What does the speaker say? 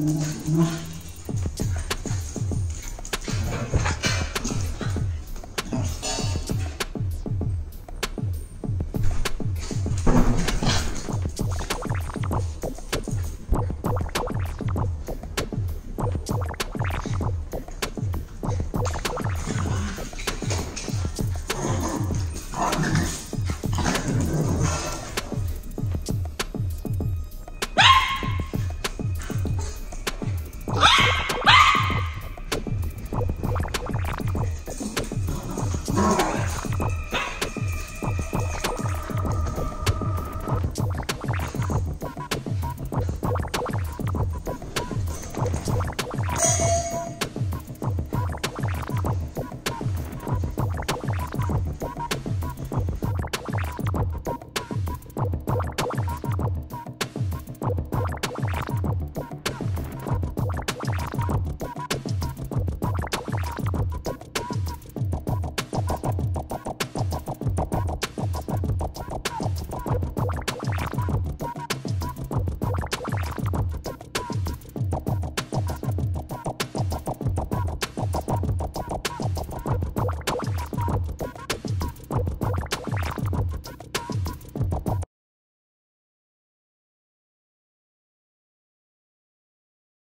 Mm-hmm.